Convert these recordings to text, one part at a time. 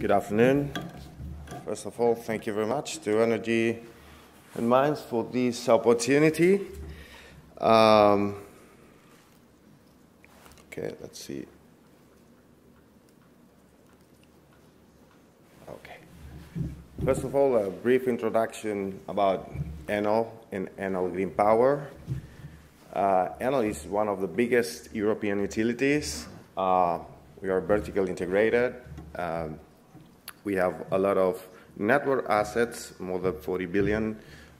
Good afternoon. First of all, thank you very much to Energy and Mines for this opportunity. Um, okay, let's see. Okay. First of all, a brief introduction about Enel and Enel Green Power. Uh, Enel is one of the biggest European utilities. Uh, we are vertically integrated. Um, we have a lot of network assets, more than 40 billion,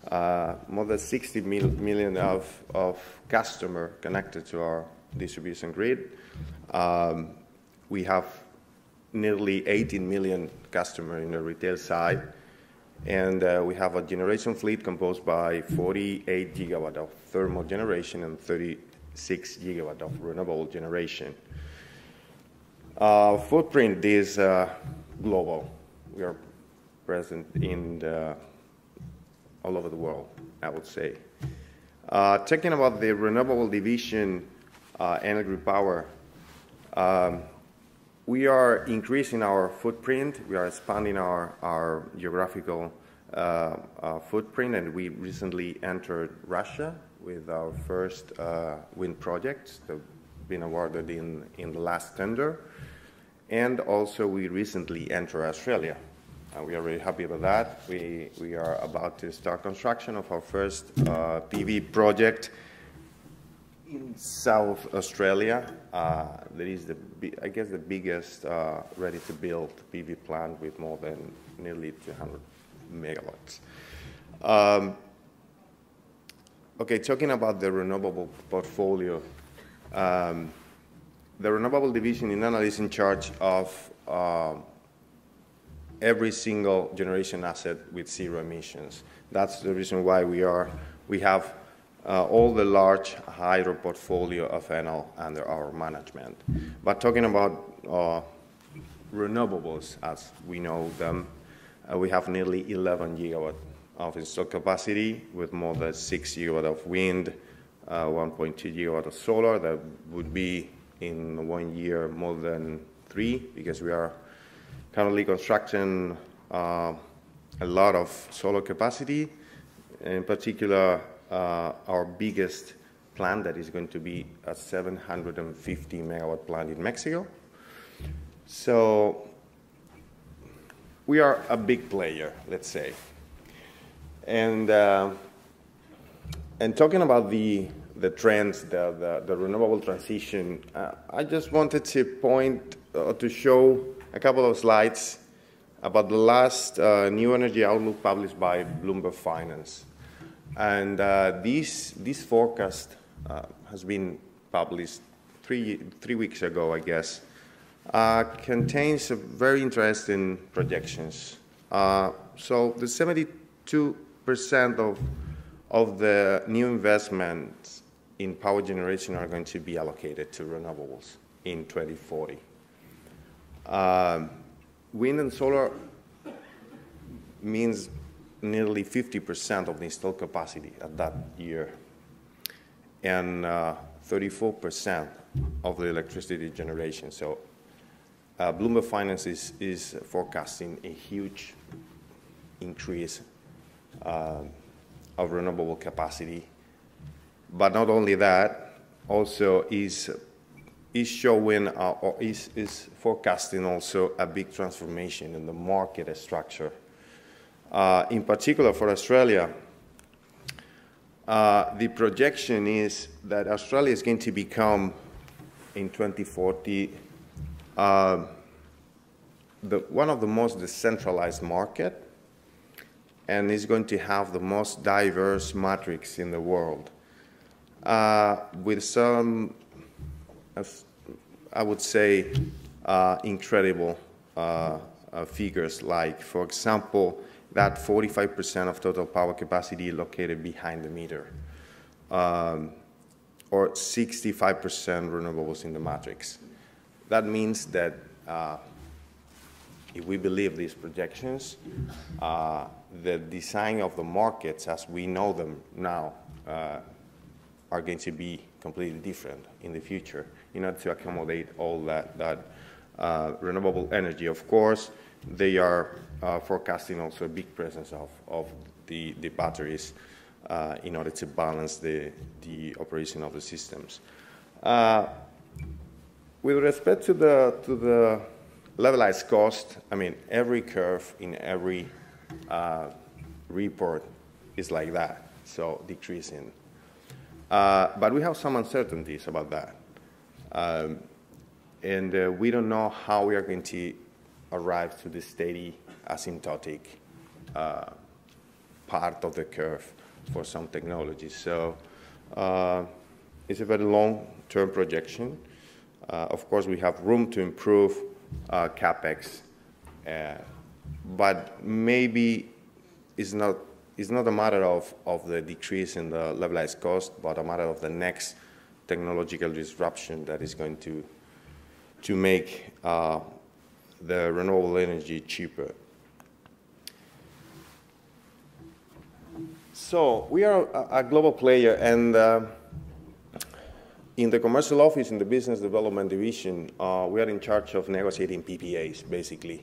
uh, more than 60 mil million of, of customer connected to our distribution grid. Um, we have nearly 18 million customer in the retail side, and uh, we have a generation fleet composed by 48 gigawatt of thermal generation and 36 gigawatt of renewable generation. Uh, footprint is uh, global. We are present in the, all over the world, I would say. Uh, talking about the renewable division, uh, Enel Green Power, um, we are increasing our footprint. We are expanding our, our geographical uh, uh, footprint, and we recently entered Russia with our first uh, wind projects that been awarded in, in the last tender. And also, we recently entered Australia. Uh, we are very happy about that. We, we are about to start construction of our first uh, PV project in South Australia. Uh, that is, the, I guess, the biggest uh, ready-to-build PV plant with more than nearly 200 megawatts. Um, okay, talking about the renewable portfolio. Um, the renewable division in Enel is in charge of uh, every single generation asset with zero emissions. That's the reason why we are we have uh, all the large hydro portfolio of Enel under our management. But talking about uh, renewables, as we know them, uh, we have nearly 11 gigawatt of installed capacity with more than 6 gigawatt of wind, uh, 1.2 gigawatt of solar. That would be in one year more than three because we are currently constructing uh, a lot of solar capacity. In particular, uh, our biggest plant that is going to be a 750 megawatt plant in Mexico. So we are a big player, let's say. And, uh, and talking about the the trends, the, the, the renewable transition, uh, I just wanted to point uh, to show a couple of slides about the last uh, New Energy Outlook published by Bloomberg Finance. And uh, this, this forecast uh, has been published three, three weeks ago, I guess, uh, contains very interesting projections. so the 72% of, of the new investments in power generation are going to be allocated to renewables in 2040. Um, wind and solar means nearly 50% of the installed capacity at that year, and uh, 34% of the electricity generation. So uh, Bloomberg Finance is, is, forecasting a huge increase uh, of renewable capacity but not only that, also is is showing uh, or is, is forecasting also a big transformation in the market structure. Uh, in particular for Australia, uh, the projection is that Australia is going to become in 2040 uh, the, one of the most decentralized market and is going to have the most diverse matrix in the world with some, I would say, uh, incredible uh, uh, figures, like, for example, that 45% of total power capacity located behind the meter, um, or 65% renewables in the matrix. That means that uh, if we believe these projections, uh, the design of the markets as we know them now are going to be completely different in the future in order to accommodate all that, that uh, renewable energy. Of course, they are uh, forecasting also a big presence of, of the, the batteries uh, in order to balance the, the operation of the systems. Uh, with respect to the, to the levelized cost, I mean, every curve in every uh, report is like that, so decreasing. Uh, but we have some uncertainties about that. Um, and uh, we don't know how we are going to arrive to the steady asymptotic uh, part of the curve for some technologies. So uh, it's a very long-term projection. Uh, of course, we have room to improve capex, but maybe it's not it's not a matter of, of the decrease in the levelized cost, but a matter of the next technological disruption that is going to to make uh, the renewable energy cheaper. So we are a, a global player, and uh, in the commercial office in the business development division, uh, we are in charge of negotiating PPAs, basically.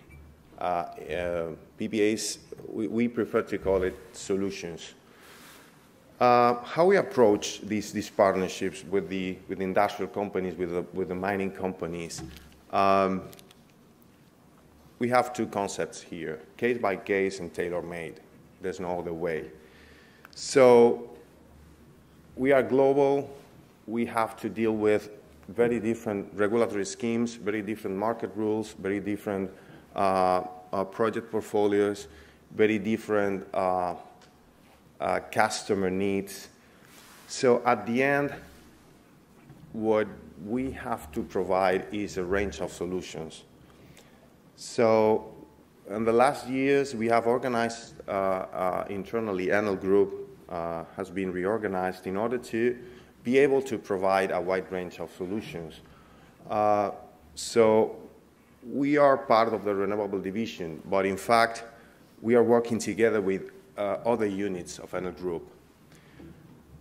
Uh, uh, PPAs, we, we, prefer to call it solutions. Uh, how we approach these, these partnerships with the with industrial companies, with the, with the mining companies, um, we have two concepts here, case by case and tailor-made. There's no other way. So we are global. We have to deal with very different regulatory schemes, very different market rules, very different uh, uh, project portfolios, very different uh, uh customer needs. So at the end, what we have to provide is a range of solutions. So in the last years, we have organized uh, uh, internally, Enel Group, uh, has been reorganized in order to be able to provide a wide range of solutions. Uh, so we are part of the renewable division, but in fact, we are working together with uh, other units of Enel Group.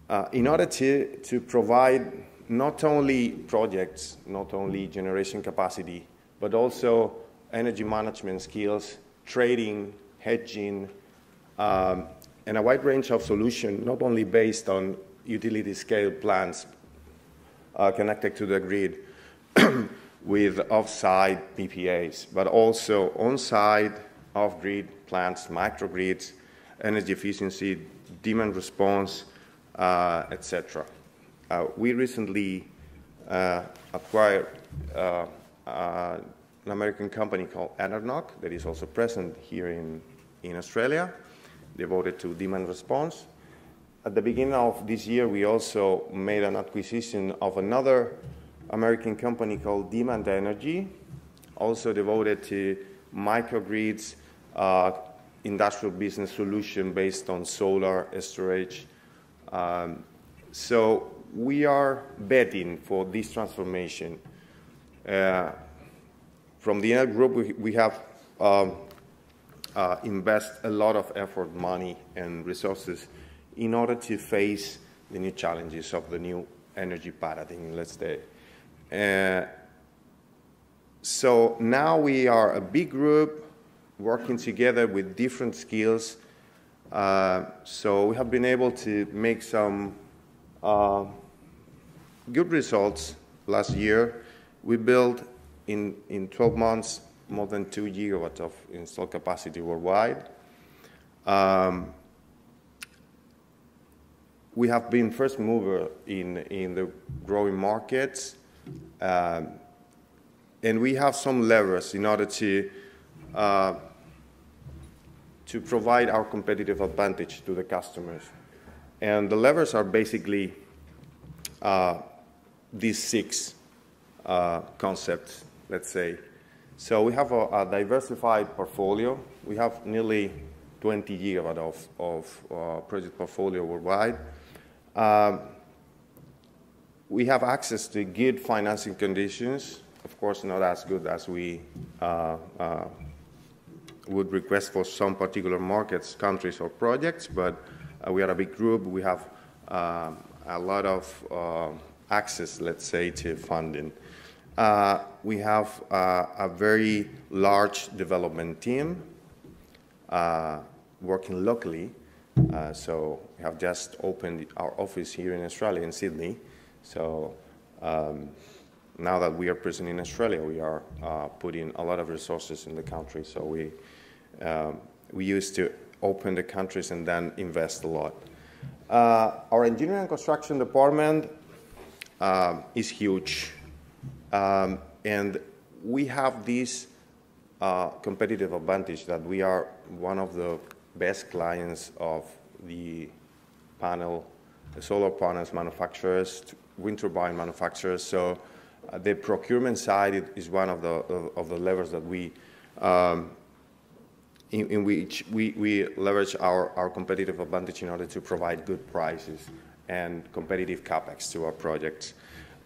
Uh, in order to, to provide not only projects, not only generation capacity, but also energy management skills, trading, hedging, um, and a wide range of solutions, not only based on utility scale plants uh, connected to the grid with off-site PPAs, but also on-site, off-grid plants, microgrids, energy efficiency, demand response, uh, etc. Uh, we recently uh, acquired uh, uh, an American company called EnerNOC that is also present here in, in Australia devoted to demand response. At the beginning of this year, we also made an acquisition of another American company called Demand Energy, also devoted to microgrids, uh, industrial business solution based on solar storage. Um, so we are betting for this transformation. Uh, from the Enel Group, we, we have um, uh, invest a lot of effort, money, and resources in order to face the new challenges of the new energy paradigm, let's say. Uh, so now we are a big group working together with different skills. Uh, so we have been able to make some uh, good results last year. We built in, in 12 months more than 2 gigawatts of installed capacity worldwide. Um, we have been first mover in, in the growing markets, um, and we have some levers in order to, uh, to provide our competitive advantage to the customers. And the levers are basically uh, these six uh, concepts, let's say. So we have a, a diversified portfolio. We have nearly 20 gigawatt of, of uh, project portfolio worldwide. Um, we have access to good financing conditions, of course not as good as we uh, uh, would request for some particular markets, countries, or projects, but uh, we are a big group. We have um, a lot of uh, access, let's say, to funding. uh, we have uh, a very large development team uh, working locally. Uh, so we have just opened our office here in Australia, in Sydney. So um, now that we are present in Australia, we are uh, putting a lot of resources in the country. So we, um, we used to open the countries and then invest a lot. Uh, our engineering and construction department uh, is huge. Um, and we have this uh, competitive advantage that we are one of the best clients of the panel, the solar panels manufacturers, wind turbine manufacturers. So uh, the procurement side is one of the, of, the levers that we um, in, in which we, we leverage our, our competitive advantage in order to provide good prices and competitive capex to our projects.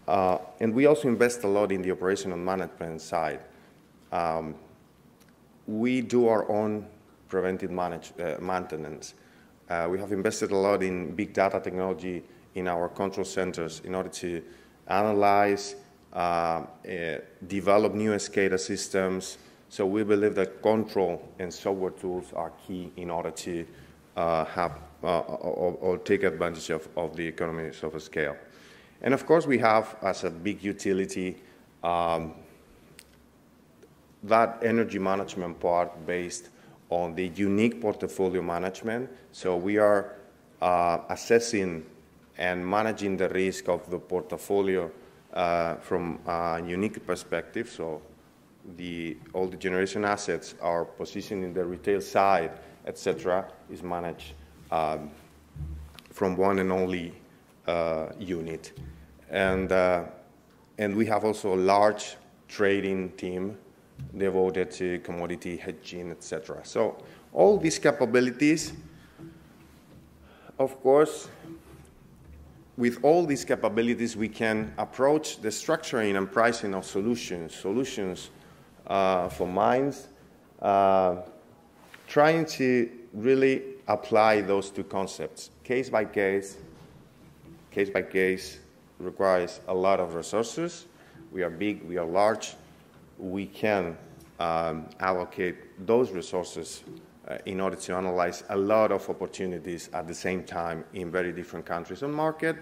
Uh, and we also invest a lot in the operational management side. Um, we do our own preventive manage, uh, maintenance. Uh, we have invested a lot in big data technology in our control centers in order to analyze, uh, uh develop new SCADA systems, so we believe that control and software tools are key in order to uh, have uh, or, or, take advantage of, of the economies of scale. And of course, we have, as a big utility, um, that energy management part based on the unique portfolio management. So we are uh, assessing and managing the risk of the portfolio uh, from a unique perspective. So the, all the generation assets are positioned in the retail side, etc., is managed um, from one and only uh, unit. And, uh, and we have also a large trading team devoted to commodity hedging, etc. So all these capabilities, of course, with all these capabilities, we can approach the structuring and pricing of solutions, solutions uh, for mines, uh, trying to really apply those two concepts. Case by case, case by case requires a lot of resources. We are big, we are large. We can um, allocate those resources in order to analyze a lot of opportunities at the same time in very different countries and market.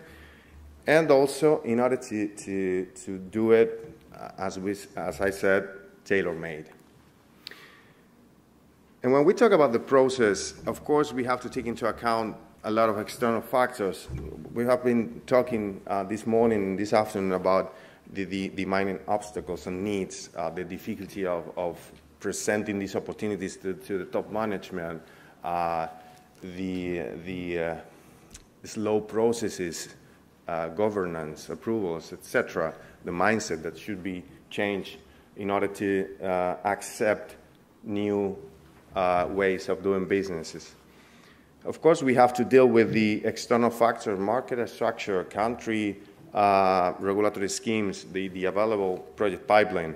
And also, in order to, to, to do it, uh, as, we, as I said, tailor-made. And when we talk about the process, of course, we have to take into account a lot of external factors. We have been talking uh, this morning, this afternoon, about the, the, the mining obstacles and needs, uh, the difficulty of, of presenting these opportunities to, to the top management, uh, the, the, uh, slow processes, uh, governance, approvals, etc., the mindset that should be changed in order to uh, accept new uh, ways of doing businesses. Of course, we have to deal with the external factors, market structure, country, uh, regulatory schemes, the, the available project pipeline.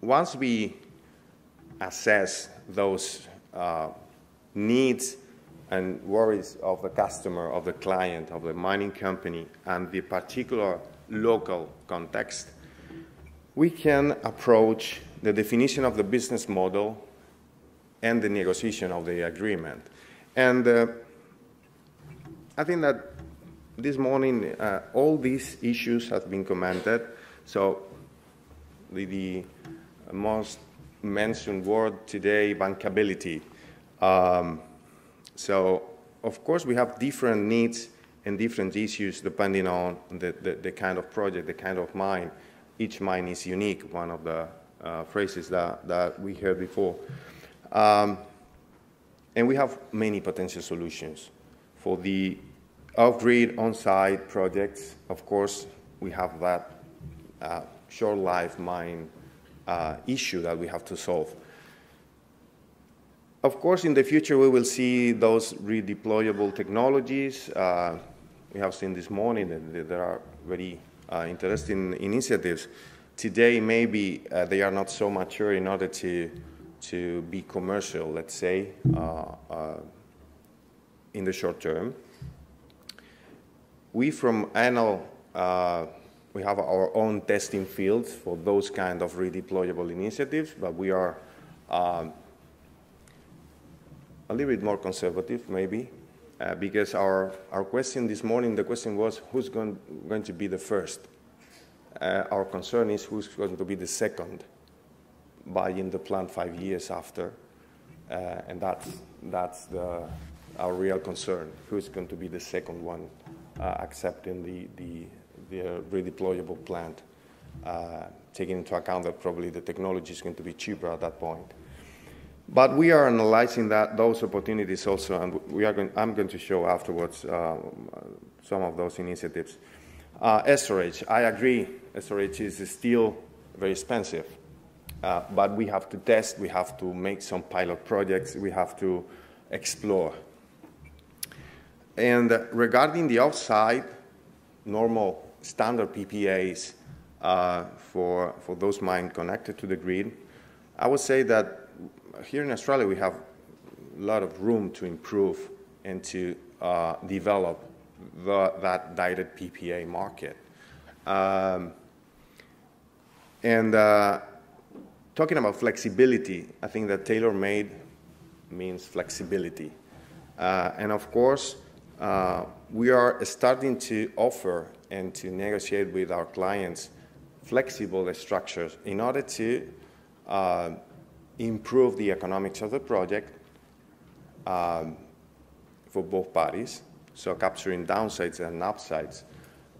Once we assess those uh, needs and worries of the customer, of the client, of the mining company, and the particular local context, we can approach the definition of the business model and the negotiation of the agreement. And uh, I think that this morning uh, all these issues have been commented. So the, the most mentioned word today, bankability. Um, so of course we have different needs and different issues depending on the, the, the kind of project, the kind of mine each mine is unique, one of the uh, phrases that, that we heard before. Um, and we have many potential solutions. For the off-grid, on-site projects, of course, we have that uh, short life mine uh, issue that we have to solve. Of course, in the future, we will see those redeployable technologies. Uh, we have seen this morning that there are very uh, interesting initiatives. Today, maybe uh, they are not so mature in order to, to be commercial, let's say, uh, uh in the short term. We from uh, we have our own testing fields for those kind of redeployable initiatives, but we are um, a little bit more conservative, maybe, uh, because our, our question this morning, the question was who's going, going to be the first? Uh, our concern is who's going to be the second buying the plant five years after. Uh, and that's, that's the, our real concern. Who's going to be the second one uh, accepting the, the, the redeployable plant, uh, taking into account that probably the technology is going to be cheaper at that point. But we are analyzing that, those opportunities also, and we are going, I'm going to show afterwards uh, some of those initiatives. Uh, storage, I agree, storage is still very expensive, uh, but we have to test, we have to make some pilot projects, we have to explore. And regarding the outside, normal standard PPAs uh, for, for those mines connected to the grid, I would say that here in Australia we have a lot of room to improve and to uh, develop the, that direct PPA market. Um, and uh, talking about flexibility, I think that tailor-made means flexibility. Uh, and of course, uh, we are starting to offer and to negotiate with our clients flexible structures in order to uh, improve the economics of the project um, for both parties, so capturing downsides and upsides,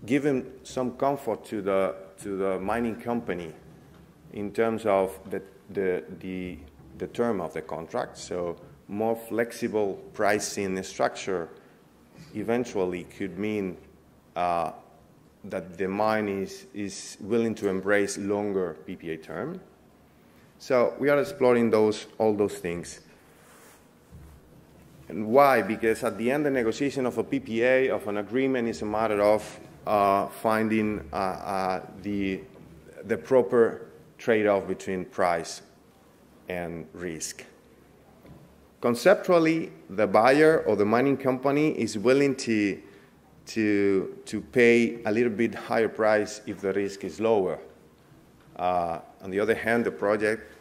giving some comfort to the, to the mining company in terms of the, the, the, the term of the contract, so more flexible pricing structure eventually could mean uh, that the mine is, is willing to embrace longer PPA term. So we are exploring those, all those things. And why? Because at the end, the negotiation of a PPA, of an agreement, is a matter of uh, finding uh, uh, the, the proper trade-off between price and risk. Conceptually, the buyer or the mining company is willing to, to, to pay a little bit higher price if the risk is lower. Uh, on the other hand, the project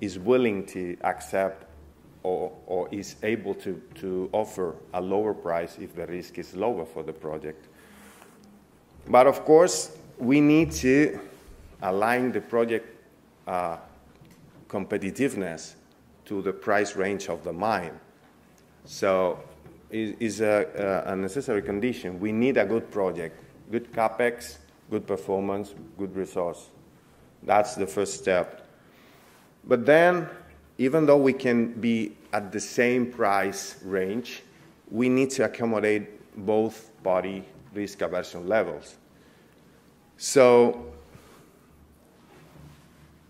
is willing to accept or, or is able to, to offer a lower price if the risk is lower for the project. But of course, we need to align the project uh, competitiveness to the price range of the mine. So it is a, a necessary condition. We need a good project, good capex, good performance, good resource. That's the first step. But then, even though we can be at the same price range, we need to accommodate both body risk aversion levels. So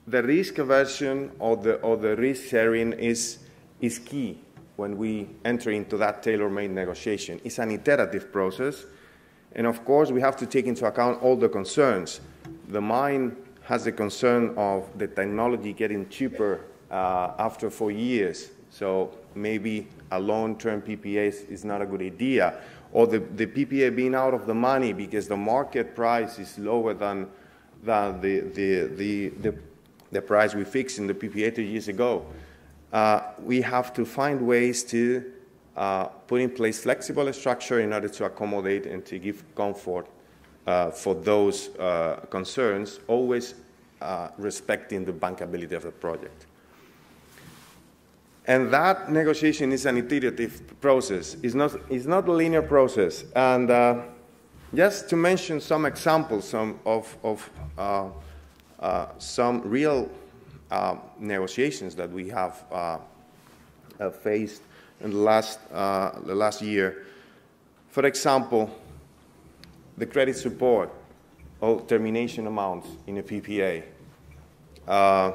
the risk aversion or the, or the risk sharing is, is key when we enter into that tailor-made negotiation. It's an iterative process, and of course we have to take into account all the concerns. The mine has the concern of the technology getting cheaper uh, after four years, so maybe a long-term PPA is not a good idea, or the, the PPA being out of the money because the market price is lower than, than the, the, the, the the price we fixed in the PPA two years ago. Uh, we have to find ways to uh, put in place flexible structure in order to accommodate and to give comfort uh, for those uh, concerns, always uh, respecting the bankability of the project. And that negotiation is an iterative process. It's not, it's not a linear process. And uh, just to mention some examples some of, of uh, some real uh, negotiations that we have uh, faced in the last, the last year. For example, the credit support or termination amounts in a PPA. Uh,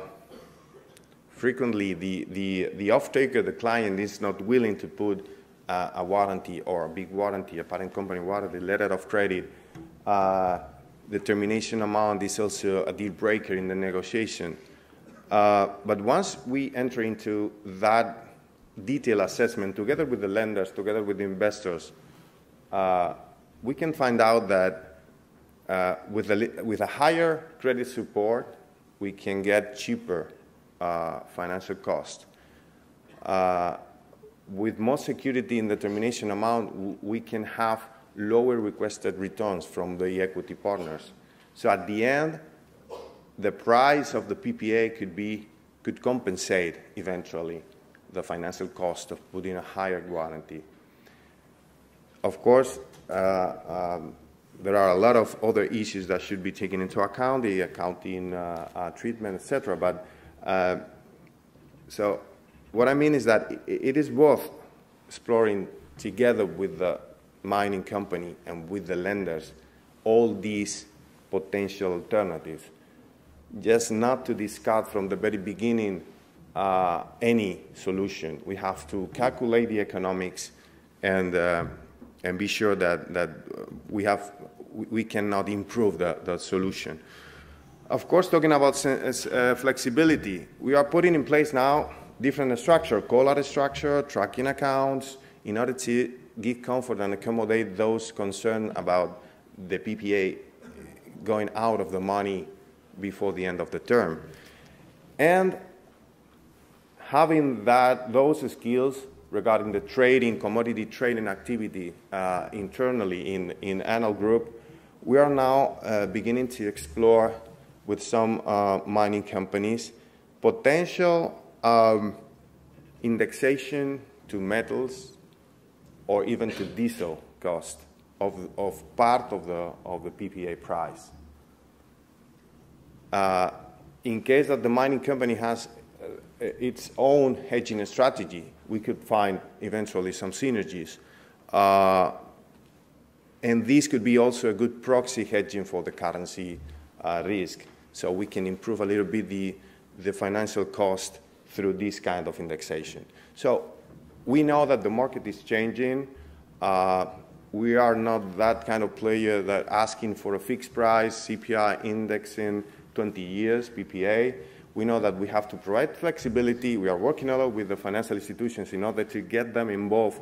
frequently, the, the, the off-taker, the client, is not willing to put uh, a warranty or a big warranty, a parent company warranty, letter of credit, uh, the termination amount is also a deal breaker in the negotiation. Uh, but once we enter into that detailed assessment together with the lenders, together with the investors, uh, we can find out that uh, with, a, with a higher credit support, we can get cheaper uh, financial cost. Uh, with more security in the termination amount, we can have lower requested returns from the equity partners. So at the end, the price of the PPA could be could compensate eventually the financial cost of putting a higher guarantee. Of course, uh, um, there are a lot of other issues that should be taken into account, the accounting uh, uh, treatment, etc. But uh, so what I mean is that it is worth exploring together with the mining company and with the lenders all these potential alternatives. Just not to discard from the very beginning uh, any solution. We have to calculate the economics and, uh, and be sure that, that we, have, we cannot improve the, the solution. Of course, talking about uh, flexibility, we are putting in place now different structure, call-out structure, tracking accounts, in order to give comfort and accommodate those concerned about the PPA going out of the money before the end of the term. And having that, those skills regarding the trading, commodity trading activity uh, internally in, in Enel Group, we are now uh, beginning to explore with some uh, mining companies potential um, indexation to metals or even to diesel cost of, of part of the, of the PPA price. Uh, in case that the mining company has uh, its own hedging strategy, we could find eventually some synergies. Uh, and this could be also a good proxy hedging for the currency uh, risk. So we can improve a little bit the, the financial cost through this kind of indexation. So we know that the market is changing. Uh, we are not that kind of player that asking for a fixed price, CPI indexing, 20 years, PPA. We know that we have to provide flexibility. We are working a lot with the financial institutions in order to get them involved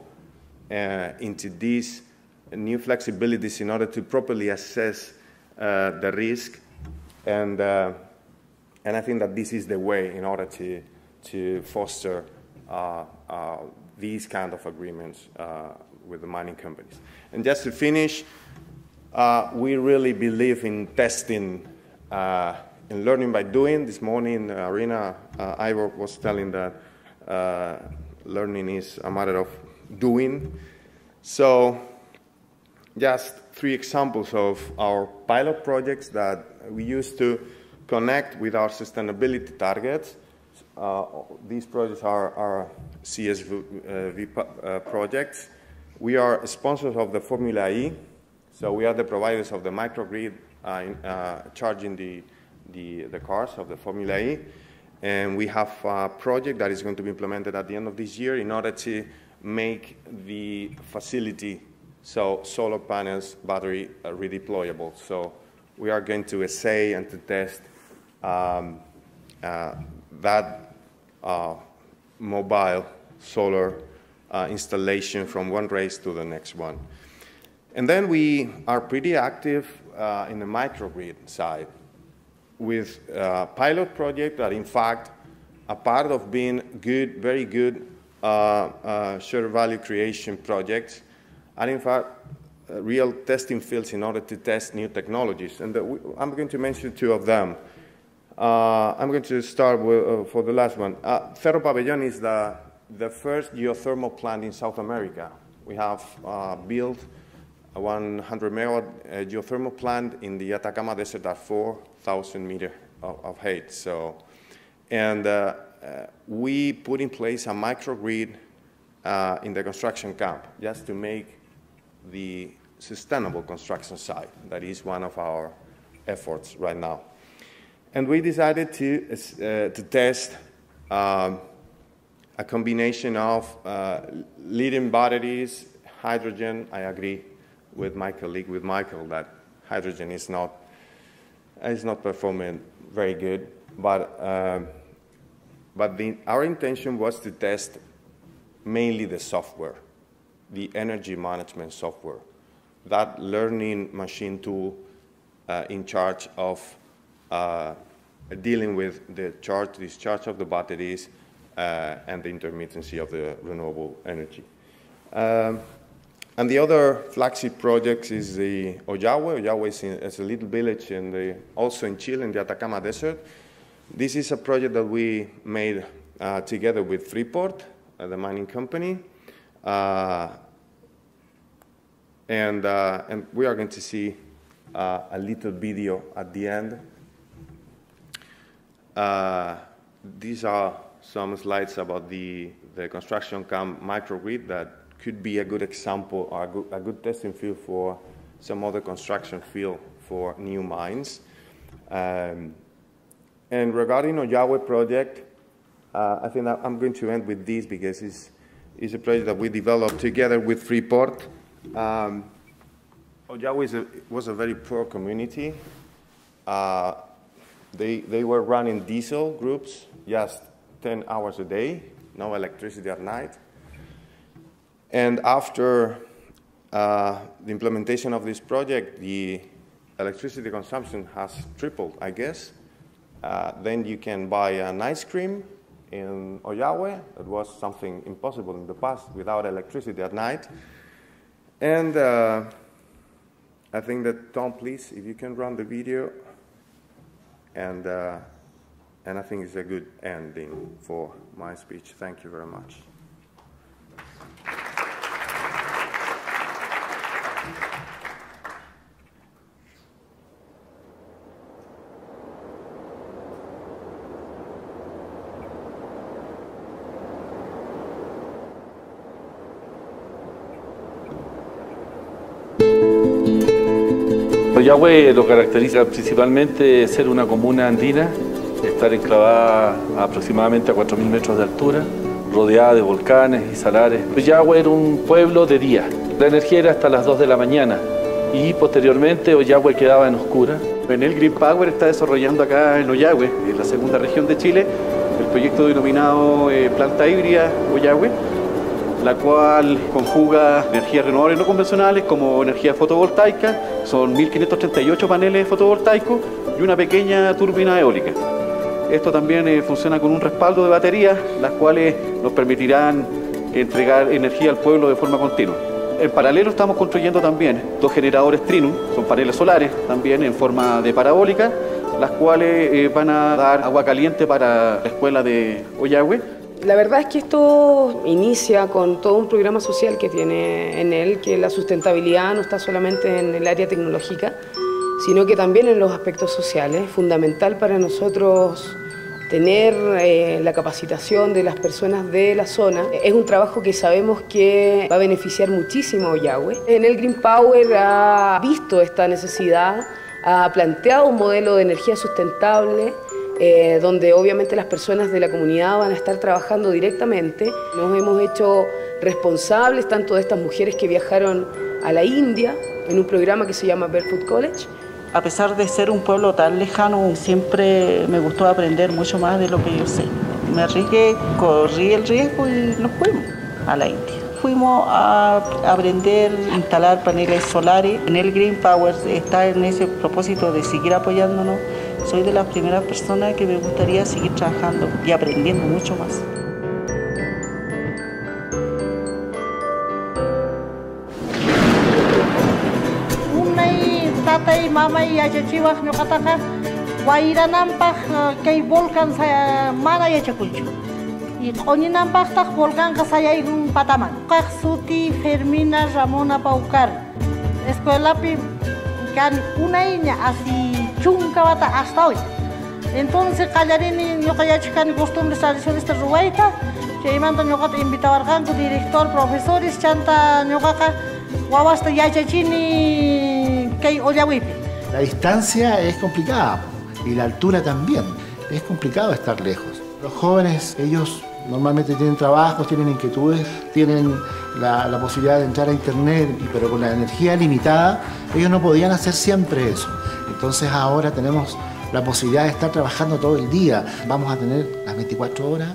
uh, into these new flexibilities in order to properly assess uh, the risk. And, uh, and I think that this is the way in order to, to foster uh, uh, these kind of agreements uh, with the mining companies. And just to finish, we really believe in testing uh, in learning by doing. This morning, uh, Arena uh, Ivor was telling that uh, learning is a matter of doing. So, just three examples of our pilot projects that we use to connect with our sustainability targets. Uh, these projects are, are CSV uh, projects. We are sponsors of the Formula E, so we are the providers of the microgrid uh, in, uh, charging the, the, the cars of the Formula E. And we have a project that is going to be implemented at the end of this year in order to make the facility so solar panels, battery uh, redeployable. So we are going to assay and to test um, uh, that uh, mobile solar uh, installation from one race to the next one. And then we are pretty active uh, in the microgrid side with pilot project that, in fact, a part of being good, very good uh, uh, shared value creation projects are, in fact, uh, real testing fields in order to test new technologies. And we, I'm going to mention two of them. Uh, I'm going to start with, for the last one. Cerro Pabellon is the, the first geothermal plant in South America. We have built a 100 megawatt geothermal plant in the Atacama Desert at 4,000 meters of, of, height. So, and uh, uh, we put in place a microgrid uh, in the construction camp just to make the sustainable construction site. That is one of our efforts right now. And we decided to, uh, to test um, a combination of uh, lithium batteries, hydrogen, I agree, with my colleague, with Michael, that hydrogen is not, is not performing very good. But, um, but the, our intention was to test mainly the software, the energy management software. That learning machine tool uh, in charge of uh, dealing with the charge, discharge of the batteries, uh, and the intermittency of the renewable energy. Um, and the other flagship project is the Ollagüe. Ollagüe is, in, is a little village in the, also in Chile, in the Atacama Desert. This is a project that we made uh, together with Freeport, uh, the mining company. Uh, and, uh, and we are going to see uh, a little video at the end. these are some slides about the, the construction camp microgrid that could be a good example or a good, a good testing field for some other construction field for new mines. Um, and regarding Ollagüe project, uh, I think I'm going to end with this because it's, it's a project that we developed together with Freeport. Um, Ollagüe was a very poor community. Uh, they, they were running diesel groups just 10 hours a day, no electricity at night. And after uh, the implementation of this project, the electricity consumption has tripled, I guess. Uh, then you can buy an ice cream in Ollagüe. That was something impossible in the past without electricity at night. And uh, I think that, Tom, please, if you can run the video. And, uh, and I think it's a good ending for my speech. Thank you very much. Yahweh lo caracteriza principalmente ser una comuna andina, estar enclavada a aproximadamente a 4.000 metros de altura, rodeada de volcanes y salares. Yahweh era un pueblo de día. La energía era hasta las 2 de la mañana y posteriormente Ollagüe quedaba en oscura. el Green Power está desarrollando acá en Ollagüe, en la segunda región de Chile, el proyecto denominado eh, Planta Híbrida Ollagüe, la cual conjuga energías renovables no convencionales como energía fotovoltaica, son 1.538 paneles fotovoltaicos y una pequeña turbina eólica. Esto también eh, funciona con un respaldo de baterías, las cuales nos permitirán entregar energía al pueblo de forma continua. En paralelo estamos construyendo también dos generadores Trinum, son paneles solares también en forma de parabólica, las cuales eh, van a dar agua caliente para la escuela de Ollagüe la verdad es que esto inicia con todo un programa social que tiene en él, que la sustentabilidad no está solamente en el área tecnológica, sino que también en los aspectos sociales. Fundamental para nosotros tener eh, la capacitación de las personas de la zona. Es un trabajo que sabemos que va a beneficiar muchísimo a Ollagüe. En el Green Power ha visto esta necesidad, ha planteado un modelo de energía sustentable eh, donde obviamente las personas de la comunidad van a estar trabajando directamente. Nos hemos hecho responsables tanto de estas mujeres que viajaron a la India en un programa que se llama Barefoot College. A pesar de ser un pueblo tan lejano, siempre me gustó aprender mucho más de lo que yo sé. Me arriesgué, corrí el riesgo y nos fuimos a la India. Fuimos a aprender a instalar paneles solares. En el Green Power está en ese propósito de seguir apoyándonos soy de las primeras personas que me gustaría seguir trabajando y aprendiendo mucho más. Tatay mamay yachachiwaq ñuqataqa wayrananpaq kay volcan mana yachakunchu y q'uñinanpaqtaq volcanqa sayaykun pataman. Qaq suti Fermina Ramona Paucar. Escuelapi kan unayña así chunkawata hasta hoy. Entonces qallarini ñuqa yachakani costumbres tradiciones ruwayta chaymanta ñuqata invitawarqanku director profesores chanta ñuqaqa wawasta yachachini kay Ollagüipi. La distancia es complicada y la altura también. Es complicado estar lejos. Los jóvenes, ellos normalmente tienen trabajos, tienen inquietudes, tienen la, la, posibilidad de entrar a internet, pero con la energía limitada, ellos no podían hacer siempre eso. Entonces ahora tenemos la posibilidad de estar trabajando todo el día. Vamos a tener las 24 horas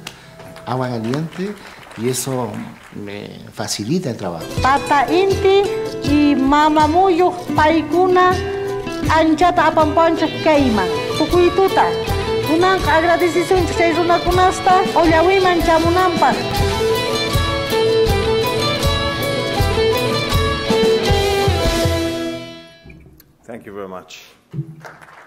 agua caliente y eso me facilita el trabajo. Tata Inti y Mamamuyo Paikuna Anchata Apampancha Keiman. Kukuituta. Kunan agradecición que se una kunasta, oyawiman chamunampa. Thank you very much. you.